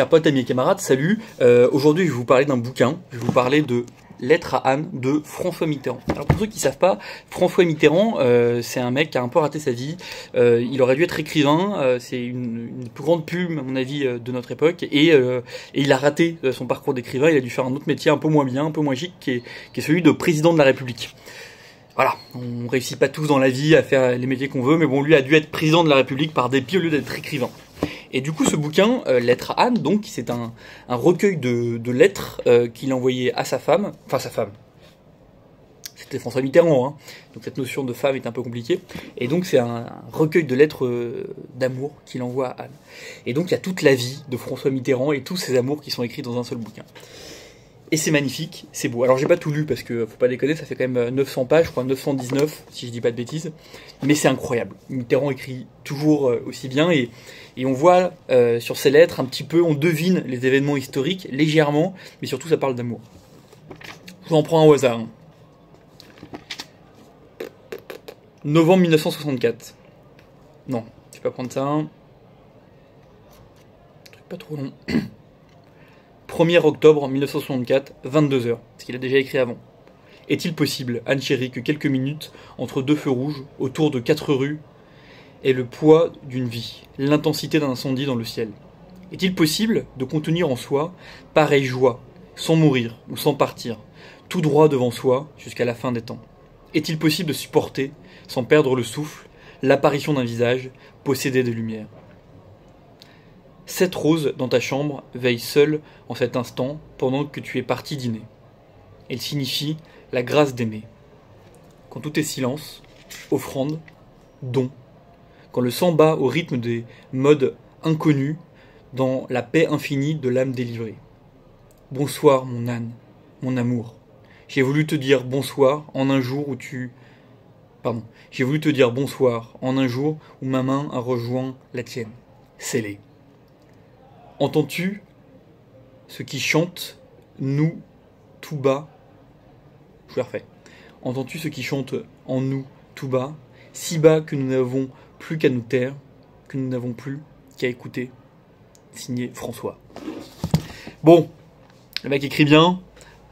Chers potes, amis et camarades, salut. Euh, Aujourd'hui, je vais vous parler d'un bouquin. Je vais vous parler de Lettre à Anne de François Mitterrand. Alors pour ceux qui savent pas, François Mitterrand, euh, c'est un mec qui a un peu raté sa vie. Euh, il aurait dû être écrivain. c'est une, plus grande plume, à mon avis, de notre époque. Et, il a raté son parcours d'écrivain. Il a dû faire un autre métier un peu moins bien, un peu moins chic, qui est, qui est celui de président de la République. Voilà, on réussit pas tous dans la vie à faire les métiers qu'on veut, mais bon, lui a dû être président de la République par dépit au lieu d'être écrivain. Et du coup, ce bouquin, euh, Lettre à Anne, donc, c'est un, recueil de, lettres euh, qu'il envoyait à sa femme, enfin sa femme. C'était François Mitterrand, hein. donc cette notion de femme est un peu compliquée. Et donc c'est un, recueil de lettres euh, d'amour qu'il envoie à Anne. Et donc il y a toute la vie de François Mitterrand et tous ces amours qui sont écrits dans un seul bouquin. Et c'est magnifique, c'est beau. Alors j'ai pas tout lu parce que faut pas déconner, ça fait quand même 900 pages, je crois 919 si je dis pas de bêtises. Mais c'est incroyable. Mitterrand écrit toujours euh, aussi bien et, et on voit euh, sur ces lettres un petit peu, on devine les événements historiques légèrement, mais surtout ça parle d'amour. Je vous en prends un au hasard. hein. Novembre 1964. Non, je vais pas prendre ça. Truc pas trop long. 1er octobre 1964, 22h, ce qu'il a déjà écrit avant. Est-il possible, Anne Chérie, que quelques minutes, entre deux feux rouges, autour de quatre rues, aient le poids d'une vie, l'intensité d'un incendie dans le ciel? Est-il possible de contenir en soi pareille joie, sans mourir ou sans partir, tout droit devant soi jusqu'à la fin des temps? Est-il possible de supporter, sans perdre le souffle, l'apparition d'un visage possédé de lumière? Sept roses dans ta chambre veillent seules en cet instant pendant que tu es parti dîner. Elles signifient la grâce d'aimer. Quand tout est silence, offrande, don. Quand le sang bat au rythme des modes inconnus, dans la paix infinie de l'âme délivrée. Bonsoir, mon âne, mon amour. J'ai voulu te dire bonsoir en un jour où tu. Pardon. J'ai voulu te dire bonsoir en un jour où ma main a rejoint la tienne. Scellée. Entends-tu ce qui chante, nous, tout bas? Je le refais. Entends-tu ce qui chante en nous, tout bas, si bas que nous n'avons plus qu'à nous taire, que nous n'avons plus qu'à écouter Signé François. Bon, le mec écrit bien,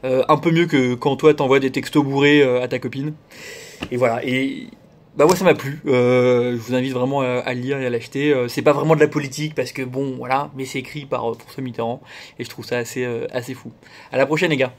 euh, un peu mieux que quand toi t'envoies des textos bourrés euh, à ta copine. Et voilà, et bah moi ça m'a plu. Euh, je vous invite vraiment à, lire et à l'acheter. Euh, c'est pas vraiment de la politique parce que bon voilà, mais c'est écrit par euh, François Mitterrand et je trouve ça assez euh, assez fou. À la prochaine les gars.